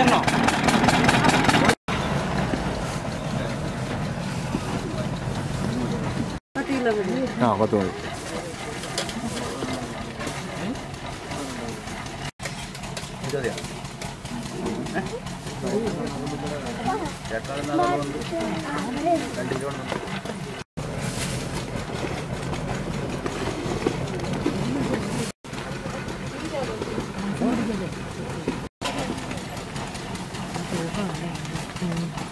してんのああ、バトル。Thank you. หูขอ